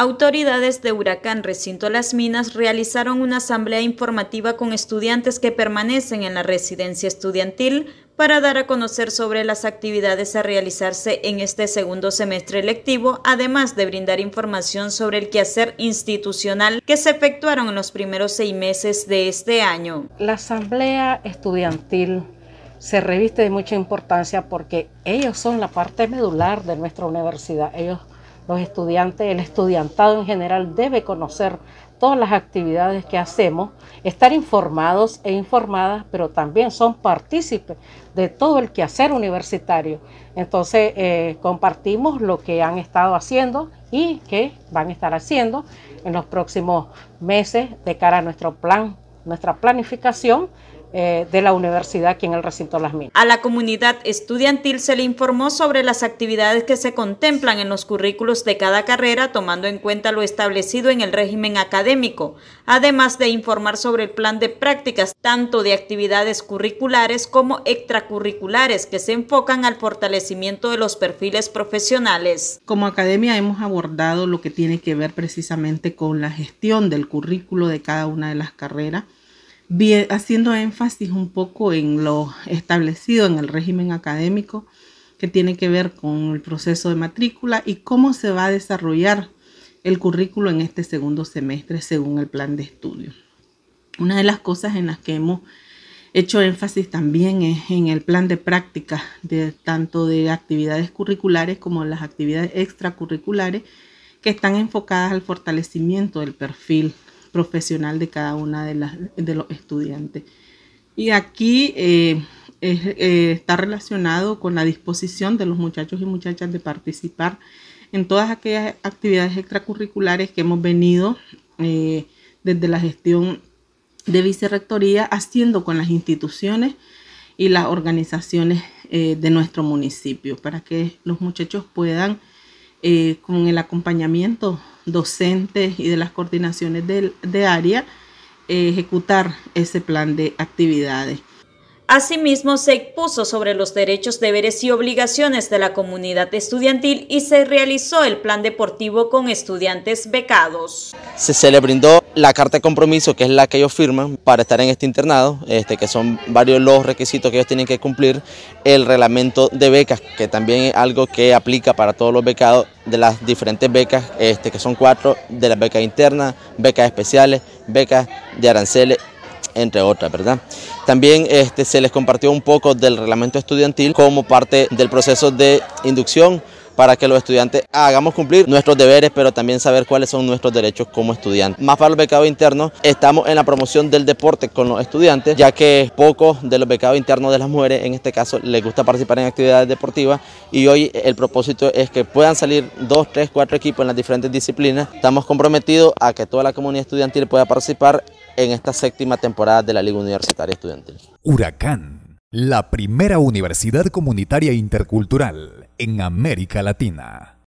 Autoridades de Huracán Recinto Las Minas realizaron una asamblea informativa con estudiantes que permanecen en la residencia estudiantil para dar a conocer sobre las actividades a realizarse en este segundo semestre lectivo, además de brindar información sobre el quehacer institucional que se efectuaron en los primeros seis meses de este año. La asamblea estudiantil se reviste de mucha importancia porque ellos son la parte medular de nuestra universidad. Ellos los estudiantes, el estudiantado en general debe conocer todas las actividades que hacemos, estar informados e informadas, pero también son partícipes de todo el quehacer universitario. Entonces, eh, compartimos lo que han estado haciendo y que van a estar haciendo en los próximos meses de cara a nuestro plan, nuestra planificación eh, de la universidad aquí en el recinto Las Minas. A la comunidad estudiantil se le informó sobre las actividades que se contemplan en los currículos de cada carrera, tomando en cuenta lo establecido en el régimen académico, además de informar sobre el plan de prácticas, tanto de actividades curriculares como extracurriculares, que se enfocan al fortalecimiento de los perfiles profesionales. Como academia hemos abordado lo que tiene que ver precisamente con la gestión del currículo de cada una de las carreras haciendo énfasis un poco en lo establecido en el régimen académico que tiene que ver con el proceso de matrícula y cómo se va a desarrollar el currículo en este segundo semestre según el plan de estudio. Una de las cosas en las que hemos hecho énfasis también es en el plan de práctica tanto de actividades curriculares como las actividades extracurriculares que están enfocadas al fortalecimiento del perfil profesional de cada una de, las, de los estudiantes. Y aquí eh, eh, está relacionado con la disposición de los muchachos y muchachas de participar en todas aquellas actividades extracurriculares que hemos venido eh, desde la gestión de vicerrectoría haciendo con las instituciones y las organizaciones de nuestro municipio para que los muchachos puedan con el acompañamiento docentes y de las coordinaciones de, de área ejecutar ese plan de actividades. Asimismo, se expuso sobre los derechos, deberes y obligaciones de la comunidad estudiantil y se realizó el plan deportivo con estudiantes becados. Se, le brindó la carta de compromiso, que es la que ellos firman para estar en este internado, este, que son varios los requisitos que ellos tienen que cumplir, el reglamento de becas, que también es algo que aplica para todos los becados de las diferentes becas, este, que son cuatro, de las becas internas, becas especiales, becas de aranceles entre otras, ¿verdad? También este, se les compartió un poco del reglamento estudiantil como parte del proceso de inducción para que los estudiantes hagamos cumplir nuestros deberes, pero también saber cuáles son nuestros derechos como estudiantes. Más para los becados internos, estamos en la promoción del deporte con los estudiantes, ya que pocos de los becados internos de las mujeres, en este caso, les gusta participar en actividades deportivas y hoy el propósito es que puedan salir dos, tres, cuatro equipos en las diferentes disciplinas. Estamos comprometidos a que toda la comunidad estudiantil pueda participar en esta séptima temporada de la Liga Universitaria Estudiantil. Huracán, la primera universidad comunitaria intercultural en América Latina.